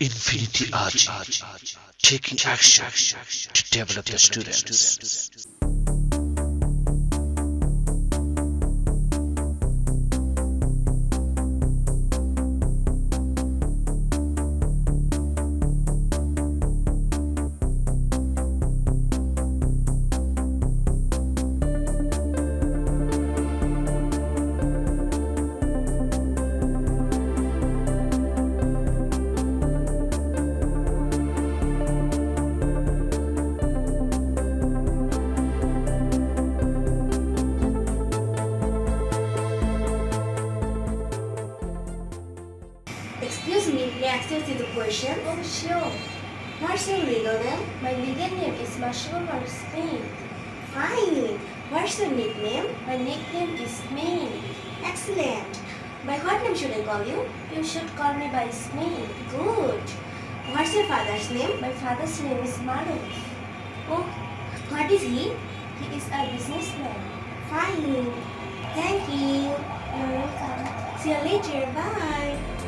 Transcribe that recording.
Infinity Ahzee, taking action to develop the students. May I ask you the question? Oh, sure. What's your legal name? My legal name is Mushroom or Fine. What's your nickname? My nickname is Spain. Excellent. By what name should I call you? You should call me by Spain. Good. What's your father's name? My father's name is Manu. Oh, what is he? He is a businessman. Fine. Thank you. You're welcome. See you later. Bye.